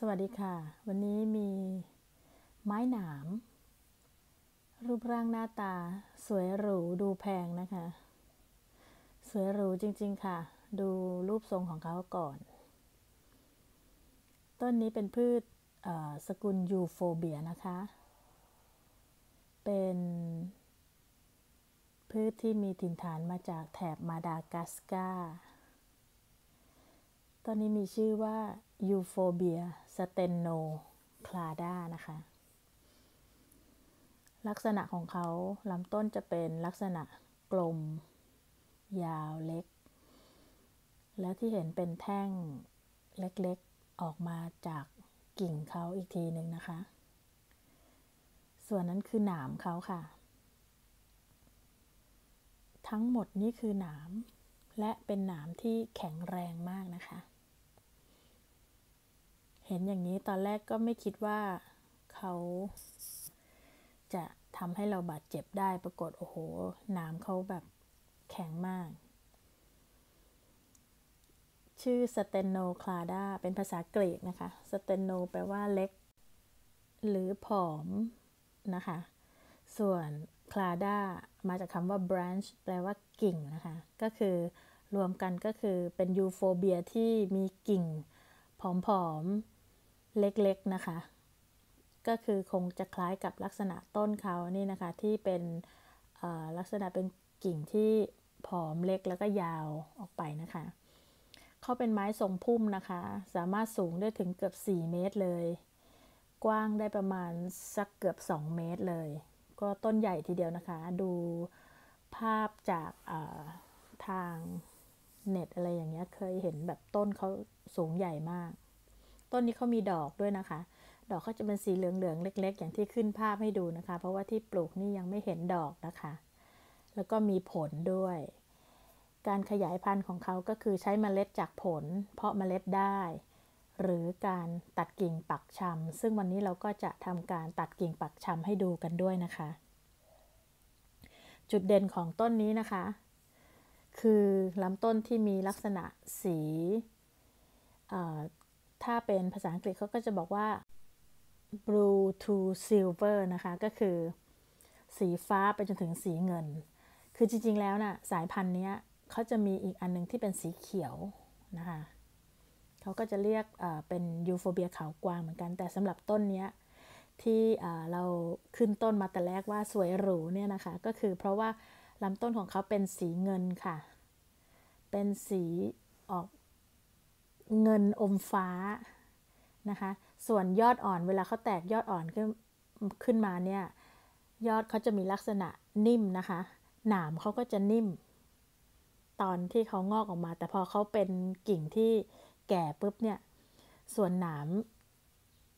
สวัสดีค่ะ วันนี้มีไม้หนาม รูปร่างหน้าตา สวยหรูดูแพงนะคะ สวยหรูจริงๆค่ะ ดูรูปทรงของเขาก่อน ต้นนี้เป็นพืชสกุลยูโฟเบียนะคะ เป็นพืชที่มีถิ่นฐานมาจากแถบมาดากัสการ์ ต้นนี้มีชื่อว่ายูโฟเบียสเตนโนคลาดานะคะ ลักษณะของเขาลำต้นจะเป็นลักษณะกลม ยาวเล็ก แล้วที่เห็นเป็นแท่งเล็กๆออกมาจากกิ่งเขาอีกทีหนึ่งนะคะ ส่วนนั้นคือหนามเขาค่ะ ทั้งหมดนี้คือหนาม และเป็นหนามที่แข็งแรงมากนะคะ เห็นอย่างนี้ตอนแรกก็ไม่คิดว่าเขาจะทำให้เราบาดเจ็บได้ปรากฏโอ้โหน้ำเขาแบบแข็งมาก ชื่อสเตนโนคลาดาเป็นภาษากรีกนะคะสเตนโนแปลว่าเล็ก หรือผอมนะคะ ส่วนคลาดามาจากคำว่า branch แปลว่ากิ่งนะคะ ก็คือรวมกันก็คือเป็นยูโฟเบียที่มีกิ่งผอมๆ เล็กๆนะคะ ก็คือคงจะคล้ายกับลักษณะต้นเขานี่นะคะที่เป็นลักษณะเป็นกิ่งที่ผอมเล็กแล้วก็ยาวออกไปนะคะ เขาเป็นไม้ทรงพุ่มนะคะ สามารถสูงได้ถึงเกือบ 4 เมตรเลย กว้างได้ประมาณสักเกือบ 2 เมตรเลย ก็ต้นใหญ่ทีเดียวนะคะ ดูภาพจากาทางเน็ตอะไรอย่างเงี้ยเคยเห็นแบบต้นเขาสูงใหญ่มาก ต้นนี้เขามีดอกด้วยนะคะ ดอกเขาจะเป็นสีเหลืองๆเล็ก ๆ อย่างที่ขึ้นภาพให้ดูนะคะ เพราะว่าที่ปลูกนี่ยังไม่เห็นดอกนะคะ แล้วก็มีผลด้วย การขยายพันธุ์ของเขาก็คือใช้เมล็ดจากผล เพาะเมล็ดได้ หรือการตัดกิ่งปักชำซึ่งวันนี้เราก็จะทำการตัดกิ่งปักชำให้ดูกันด้วยนะคะ จุดเด่นของต้นนี้นะคะ คือลำต้นที่มีลักษณะสี ถ้าเป็นภาษาอังกฤษเขาก็จะบอกว่า blue to silver นะคะ ก็คือสีฟ้าไปจนถึงสีเงิน คือจริง ๆ แล้วนะ่ะสายพันธุ์นี้เขาจะมีอีกอันนึงที่เป็นสีเขียวนะคะเขาก็จะเรียกเป็นยูโฟเบียขาวกวางเหมือนกัน แต่สำหรับต้นนี้ที่เราขึ้นต้นมาแต่แรกว่าสวยหรูเนี่ยนะคะ ก็คือเพราะว่าลำต้นของเขาเป็นสีเงินค่ะ เป็นสีออก เงินอมฟ้านะคะ ส่วนยอดอ่อนเวลาเขาแตกยอดอ่อนขึ้นขึ้นมาเนี่ย ยอดเขาจะมีลักษณะนิ่มนะคะ หนามเขาก็จะนิ่ม ตอนที่เขางอกออกมา แต่พอเขาเป็นกิ่งที่แก่ปุ๊บเนี่ย ส่วนหนาม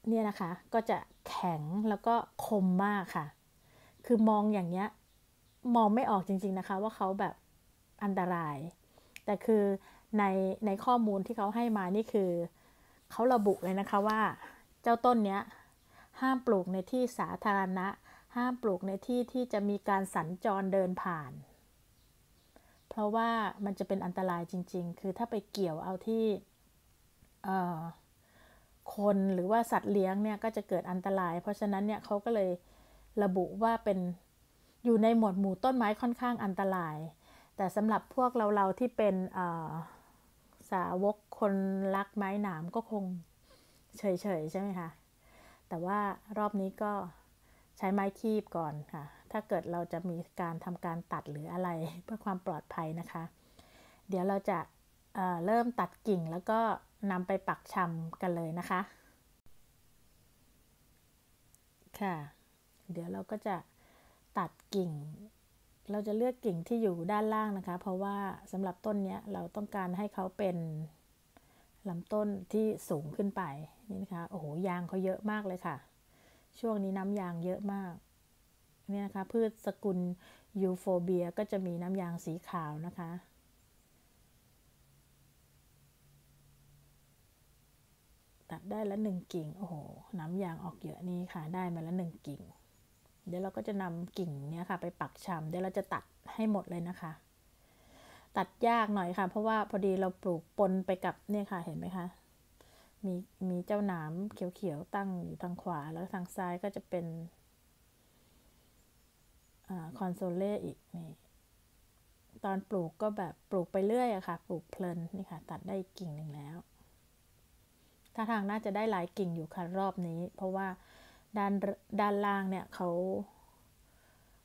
เนี่ยนะคะ ก็จะแข็งแล้วก็คมมากค่ะ คือมองอย่างเนี้ย มองไม่ออกจริง ๆนะคะ ว่าเขาแบบอันตราย แต่คือ ในในข้อมูลที่เขาให้มานี่คือ เขาระบุเลยนะคะว่า เจ้าต้นเนี้ยห้ามปลูกในที่สาธารณะ ห้ามปลูกในที่ที่จะมีการสัญจรเดินผ่าน เพราะว่ามันจะเป็นอันตรายจริง ๆ คือถ้าไปเกี่ยวเอาที่คนหรือว่าสัตว์เลี้ยงเนี่ยก็จะเกิดอันตราย เพราะฉะนั้นเนี่ยเขาก็เลยระบุว่าเป็นอยู่ในหมวดหมู่ต้นไม้ค่อนข้างอันตราย แต่สำหรับพวกเราเราที่เป็น สาวกคนรักไม้หนามก็คงเฉยๆใช่ไหมคะ แต่ว่ารอบนี้ก็ใช้ไม้คีบก่อนค่ะ ถ้าเกิดเราจะมีการทำการตัดหรืออะไรเพื่อความปลอดภัยนะคะ เดี๋ยวเราจะเเริ่มตัดกิ่งแล้วก็นำไปปักชำกันเลยนะคะ ค่ะ เดี๋ยวเราก็จะตัดกิ่ง เราจะเลือกกิ่งที่อยู่ด้านล่างนะคะ เพราะว่าสำหรับต้นนี้เราต้องการให้เขาเป็นลำต้นที่สูงขึ้นไปนี่นะคะโอ้โหยางเขาเยอะมากเลยค่ะ ช่วงนี้น้ำยางเยอะมากนี่นะคะพืชสกุลยูโฟเบียก็จะมีน้ำยางสีขาวนะคะ ตัดได้ละหนึ่งกิ่ง โอ้โห น้ำยางออกเยอะนี่ค่ะ ได้มาละหนึ่งกิ่ง เดี๋ยวเราก็จะนำกิ่งเนี้ยค่ะ ไปปักชำเดี๋ยวเราจะตัดให้หมดเลยนะคะ ตัดยากหน่อยค่ะ เพราะว่าพอดีเราปลูกปนไปกับเนี่ยค่ะเห็นไหมคะมีมีเจ้าหนามเขียวๆตั้งอยู่ทางขวาแล้วทางซ้ายก็จะเป็นคอนโซลเล่อีกนี่ตอนปลูกก็แบบปลูกไปเรื่อยอะค่ะ ปลูกเพลินนี่ค่ะ ตัดได้กิ่งหนึ่งแล้ว ถ้าทางน่าจะได้หลายกิ่งอยู่ค่ะรอบนี้ เพราะว่า ด้านด้านล่างเนี่ยเขา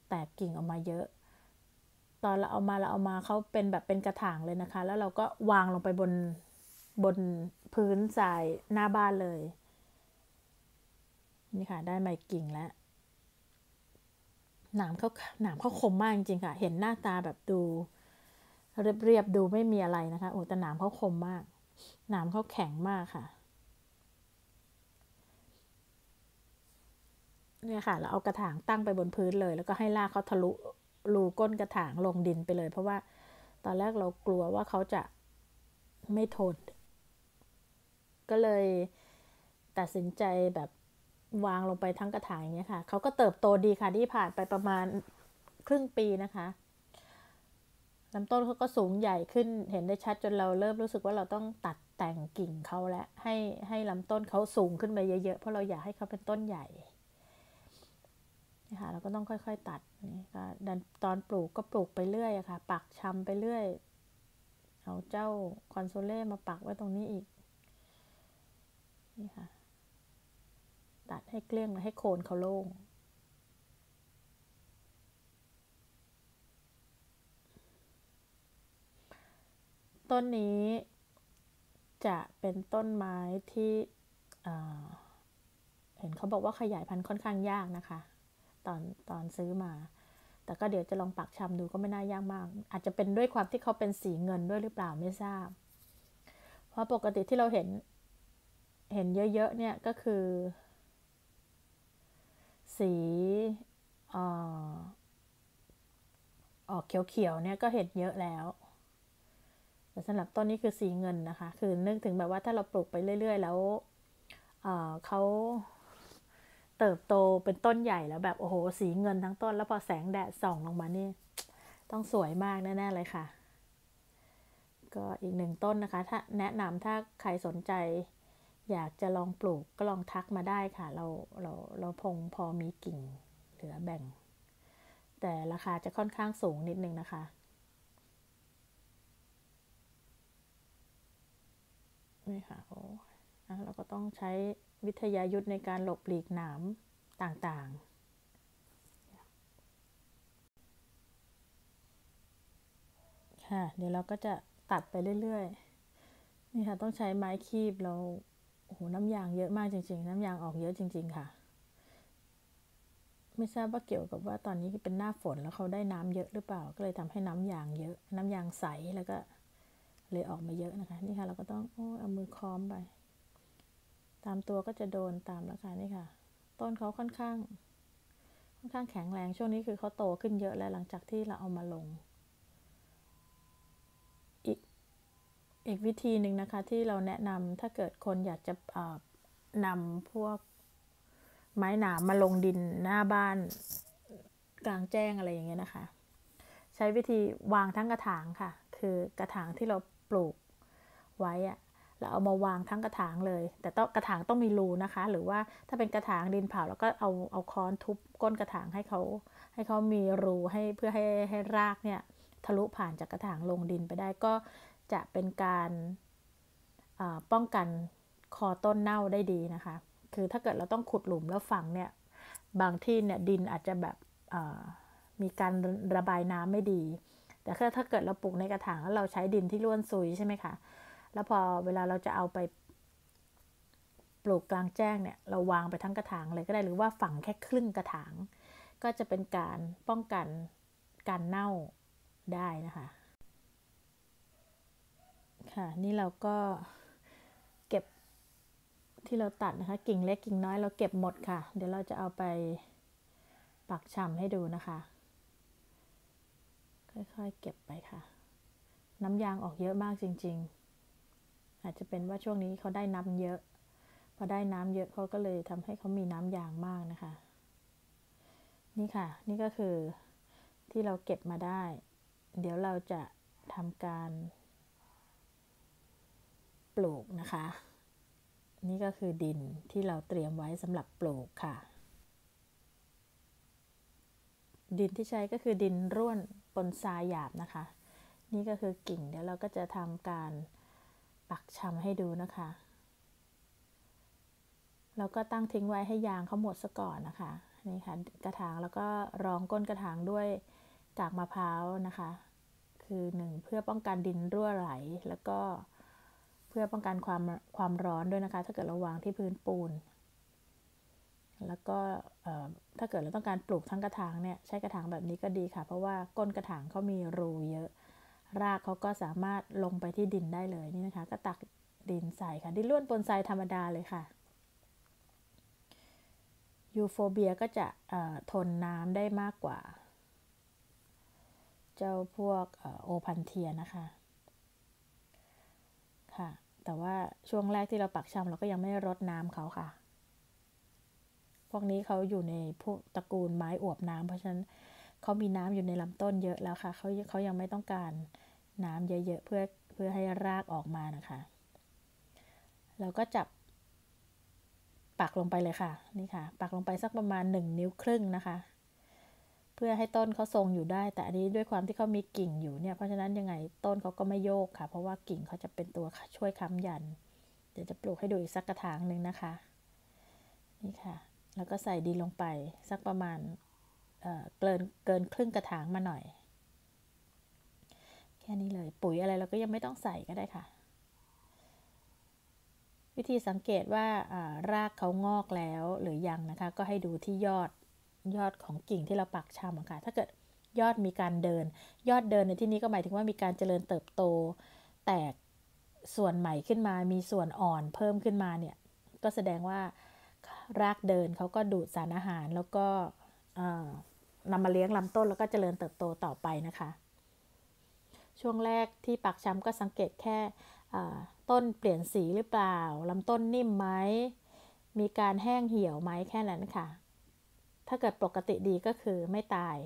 แตกกิ่งออกมาเยอะ ตอนเราเอามาเราเอามาเขาเป็นแบบเป็นกระถางเลยนะคะ แล้วเราก็วางลงไปบนบนพื้นทรายหน้าบ้านเลย นี่ค่ะ ได้ไม้กิ่งแล้วหนามเขาหนามเขาคมมากจริงๆค่ะ เห็นหน้าตาแบบดู เรียบๆดูไม่มีอะไรนะคะโอ้แต่หนามเขาคมมาก หนามเขาแข็งมากค่ะ เนี่ยค่ะ เราเอากระถางตั้งไปบนพื้นเลย แล้วก็ให้ลากเขาทะลุรูก้นกระถางลงดินไปเลย เพราะว่าตอนแรกเรากลัวว่าเขาจะไม่ทน ก็เลยตัดสินใจแบบวางลงไปทั้งกระถางอย่างเงี้ยค่ะ เขาก็เติบโตดีค่ะ ที่ผ่านไปประมาณครึ่งปีนะคะลำต้นเขาก็สูงใหญ่ขึ้นเห็นได้ชัดจนเราเริ่มรู้สึกว่าเราต้องตัดแต่งกิ่งเขาแล้วให้ให้ลำต้นเขาสูงขึ้นไปเยอะๆ เพราะเราอยากให้เขาเป็นต้นใหญ่ นะคะเราก็ต้องค่อยๆตัดนี่ก็ดันตอนปลูกก็ปลูกไปเรื่อยอะค่ะ ปักชำไปเรื่อย เอาเจ้าคอนโซเล่มาปักไว้ตรงนี้อีก นี่ค่ะ ตัดให้เกลี้ยงให้โคนเขาโล่งต้นนี้จะเป็นต้นไม้ที่เห็นเขาบอกว่าขยายพันธุ์ค่อนข้างยากนะคะ ตอนตอนซื้อมา แต่ก็เดี๋ยวจะลองปักชำดูก็ไม่น่ายากมาก อาจจะเป็นด้วยความที่เขาเป็นสีเงินด้วยหรือเปล่าไม่ทราบ เพราะปกติที่เราเห็นเห็นเยอะๆเนี่ยก็คือ สีออกเขียวๆเนี่ยก็เห็นเยอะแล้วแต่สำหรับต้นนี้คือสีเงินนะคะ คือนึกถึงแบบว่าถ้าเราปลูกไปเรื่อย ๆ แล้ว เขา เติบโตเป็นต้นใหญ่แล้วแบบโอ้โห สีเงินทั้งต้น แล้วพอแสงแดดส่องลงมานี่ ต้องสวยมากแน่ๆเลยค่ะ ก็อีกหนึ่งต้นนะคะ ถ้าแนะนำถ้าใครสนใจ อยากจะลองปลูกก็ลองทักมาได้ค่ะ เราเราเราพงพอมีกิ่งเหลือแบ่ง แต่ราคาจะค่อนข้างสูงนิดนึงนะคะนี่ค่ะโอ้เราก็ต้องใช้ วิทยายุทธในการหลบหลีกหนามต่างๆ ค่ะ เดี๋ยวเราก็จะตัดไปเรื่อยๆ นี่ค่ะ ต้องใช้ไม้คีบเราโอ้โหน้ำยางเยอะมากจริง ๆ น้ำยางออกเยอะจริง ๆ ค่ะ ไม่ทราบว่าเกี่ยวกับว่าตอนนี้เป็นหน้าฝนแล้วเขาได้น้ำเยอะหรือเปล่า ก็เลยทำให้น้ำยางเยอะ น้ำยางใสแล้วก็เลยออกมาเยอะนะคะ นี่ค่ะ เราก็ต้องโอ้เอามือค้อมไป ตามตัวก็จะโดนตามแล้วค่ะนี่ค่ะ ต้นเขาค่อนข้าง ค่อนข้างแข็งแรงช่วงนี้คือเขาโตขึ้นเยอะแล้วหลังจากที่เราเอามาลงอีกวิธีหนึ่งนะคะที่เราแนะนำถ้าเกิดคนอยากจะนำพวกไม้หนามมาลงดินหน้าบ้านกลางแจ้งอะไรอย่างเงี้ยนะคะ ใช้วิธีวางทั้งกระถางค่ะ คือกระถางที่เราปลูกไว้อะ เราเอามาวางทั้งกระถางเลย แต่ต้องกระถางต้องมีรูนะคะ หรือว่าถ้าเป็นกระถางดินเผาแล้วก็เอาเอาค้อนทุบก้นกระถางให้เขา ให้เขามีรูให้เพื่อให้ให้รากเนี่ยทะลุผ่านจากกระถางลงดินไปได้ก็จะเป็นการป้องกันคอต้นเน่าได้ดีนะคะ คือถ้าเกิดเราต้องขุดหลุมแล้วฝังเนี่ยบางที่เนี่ยดินอาจจะแบบมีการระบายน้ำไม่ดี แต่ถ้าเกิดเราปลูกในกระถางแล้วเราใช้ดินที่ร่วนซุยใช่ไหมคะ แล้วพอเวลาเราจะเอาไปปลูกกลางแจ้งเนี่ย เราวางไปทั้งกระถางเลยก็ได้หรือว่าฝังแค่ครึ่งกระถาง ก็จะเป็นการป้องกันการเน่าได้นะคะ ค่ะ นี่เราก็เก็บที่เราตัดนะคะ กิ่งเล็กกิ่งน้อยเราเก็บหมดค่ะ เดี๋ยวเราจะเอาไปปักชำให้ดูนะคะ ค่อยๆเก็บไปค่ะ น้ำยางออกเยอะมากจริง ๆ อาจจะเป็นว่าช่วงนี้เขาได้น้ำเยอะ พอได้น้ำเยอะเขาก็เลยทำให้เขามีน้ำยางมากนะคะ นี่ค่ะ นี่ก็คือที่เราเก็บมาได้ เดี๋ยวเราจะทำการปลูกนะคะ นี่ก็คือดินที่เราเตรียมไว้สำหรับปลูกค่ะ ดินที่ใช้ก็คือดินร่วนปนทรายหยาบนะคะ นี่ก็คือกิ่งเดี๋ยวเราก็จะทำการ ปักชำให้ดูนะคะเราก็ตั้งทิ้งไว้ให้ยางเขาหมดซะก่อนนะคะ นี่ค่ะกระถางแล้วก็รองก้นกระถางด้วยกากมะพร้าวนะคะ คือหนึ่งเพื่อป้องกันดินรั่วไหลแล้วก็เพื่อป้องกันความความร้อนด้วยนะคะ ถ้าเกิดเราวางที่พื้นปูน แล้วก็ถ้าเกิดเราต้องการปลูกทั้งกระถางเนี่ยใช้กระถางแบบนี้ก็ดีค่ะ เพราะว่าก้นกระถางเขามีรูเยอะ รากเขาก็สามารถลงไปที่ดินได้เลยนี่นะคะ ก็ตักดินใส่ค่ะ ดินล้วนปนทรายธรรมดาเลยค่ะยูโฟเบียก็จะทนน้ำได้มากกว่า เจ้าพวกโอพันเทียนะคะ ค่ะ แต่ว่าช่วงแรกที่เราปักชำเราก็ยังไม่รดน้ำเขาค่ะ พวกนี้เขาอยู่ในพวกตระกูลไม้อวบน้ำเพราะฉะนั้น เขามีน้ำอยู่ในลำต้นเยอะแล้วค่ะเขาเขายังไม่ต้องการน้ำเยอะๆเพื่อเพื่อให้รากออกมานะคะ เราก็จับปักลงไปเลยค่ะนี่ค่ะ ปักลงไปสักประมาณ 1 นิ้วครึ่งนะคะ เพื่อให้ต้นเขาทรงอยู่ได้ แต่อันนี้ด้วยความที่เขามีกิ่งอยู่เนี่ยเพราะฉะนั้นยังไงต้นเขาก็ไม่โยกค่ะ เพราะว่ากิ่งเขาจะเป็นตัวช่วยค้ำยัน เดี๋ยวจะปลูกให้ดูอีกสักกระถางหนึ่งนะคะ นี่ค่ะ แล้วก็ใส่ดินลงไปสักประมาณ เกินเกินครึ่งกระถางมาหน่อย แค่นี้เลยปุ๋ยอะไรเราก็ยังไม่ต้องใส่ก็ได้ค่ะ วิธีสังเกตว่ารากเขางอกแล้วหรือยังนะคะ ก็ให้ดูที่ยอดยอดของกิ่งที่เราปักชำค่ะ ถ้าเกิดยอดมีการเดิน ยอดเดินในที่นี้ก็หมายถึงว่ามีการเจริญเติบโต แตกส่วนใหม่ขึ้นมา มีส่วนอ่อนเพิ่มขึ้นมาเนี่ย ก็แสดงว่ารากเดินเขาก็ดูดสารอาหารแล้วก็ นำมาเลี้ยงลำต้นแล้วก็เจริญเติบโตต่อไปนะคะ ช่วงแรกที่ปักช้ำก็สังเกตแค่ต้นเปลี่ยนสีหรือเปล่าลำต้นนิ่มไหมมีการแห้งเหี่ยวไหมแค่นั้นค่ะ ถ้าเกิดปกติดีก็คือไม่ตาย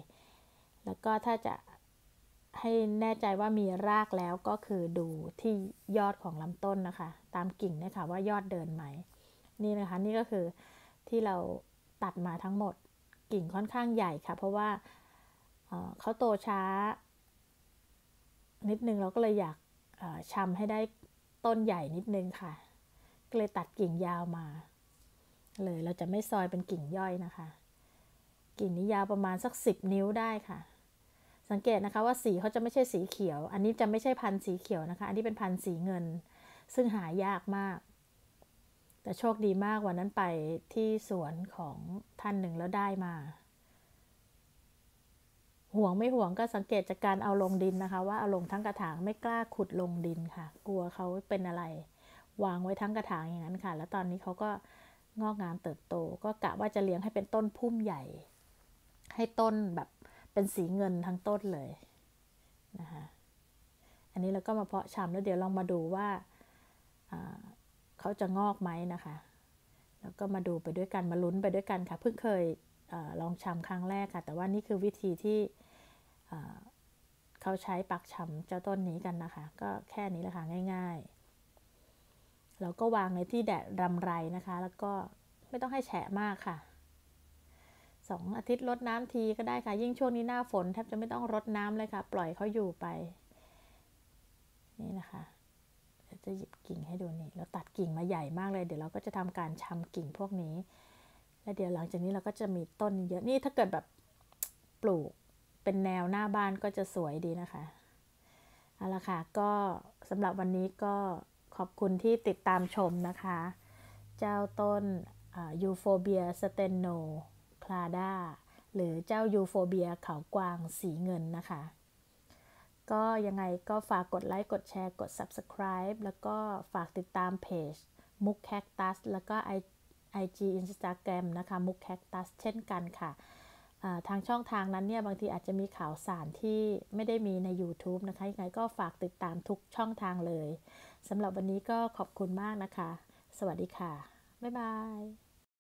แล้วก็ถ้าจะให้แน่ใจว่ามีรากแล้วก็คือดูที่ยอดของลำต้นนะคะ ตามกิ่งนะคะว่ายอดเดินไหม นี่นะคะนี่ก็คือที่เราตัดมาทั้งหมด กิ่งค่อนข้างใหญ่ค่ะ เพราะว่าเขาโตช้า นิดนึงเราก็เลยอยากชำให้ได้ต้นใหญ่นิดนึงค่ะ ก็เลยตัดกิ่งยาวมา เลยเราจะไม่ซอยเป็นกิ่งย่อยนะคะ กิ่งนี้ยาวประมาณสักสิบนิ้วได้ค่ะ สังเกตนะคะว่าสีเขาจะไม่ใช่สีเขียว อันนี้จะไม่ใช่พันธุ์สีเขียวนะคะ อันนี้เป็นพันธุ์สีเงิน ซึ่งหายากมาก แต่โชคดีมากวันนั้นไปที่สวนของท่านหนึ่งแล้วได้มา ห่วงไม่ห่วงก็สังเกตจากการเอาลงดินนะคะ ว่าเอาลงทั้งกระถางไม่กล้าขุดลงดินค่ะ กลัวเขาเป็นอะไร วางไว้ทั้งกระถางอย่างนั้นค่ะ แล้วตอนนี้เขาก็งอกงามเติบโต ก็กะว่าจะเลี้ยงให้เป็นต้นพุ่มใหญ่ ให้ต้นแบบเป็นสีเงินทั้งต้นเลยนะคะอันนี้เราก็มาเพาะชำแล้วเดี๋ยวลองมาดูว่า เขาจะงอกไหมนะคะ แล้วก็มาดูไปด้วยกันมาลุ้นไปด้วยกันค่ะเพิ่งเคยอลองชำครั้งแรกค่ะ แต่ว่านี่คือวิธีที่เขาใช้ปักชำเจ้าต้นนี้กันนะคะ ก็แค่นี้แหละค่ะง่ายๆเราก็วางในที่แดดรำไรนะคะ แล้วก็ไม่ต้องให้แฉะมากค่ะสองอาทิตย์รดน้ำทีก็ได้ค่ะ ยิ่งช่วงนี้หน้าฝนแทบจะไม่ต้องรดน้ำเลยค่ะ ปล่อยเขาอยู่ไป นี่นะคะ จะหยิบกิ่งให้ดูนี่เราตัดกิ่งมาใหญ่มากเลย เดี๋ยวเราก็จะทำการชำกิ่งพวกนี้ แล้วเดี๋ยวหลังจากนี้เราก็จะมีต้นเยอะนี่ถ้าเกิดแบบปลูกเป็นแนวหน้าบ้านก็จะสวยดีนะคะเอาละค่ะก็สำหรับวันนี้ก็ขอบคุณที่ติดตามชมนะคะ เจ้าต้น Euphorbia stenoclada หรือเจ้ายูโฟเบียเขากวางสีเงินนะคะ ก็ยังไงก็ฝากกดไลค์ กดแชร์ กด Subscribe แล้วก็ฝากติดตามเพจมุกแคคตัสแล้วก็ IG Instagram นะคะมุกแคคตัสเช่นกันค่ะทางช่องทางนั้นเนี่ย บางทีอาจจะมีข่าวสารที่ไม่ได้มีใน YouTube นะคะ ยังไงก็ฝากติดตามทุกช่องทางเลยสำหรับวันนี้ก็ขอบคุณมากนะคะ สวัสดีค่ะ บ๊ายบาย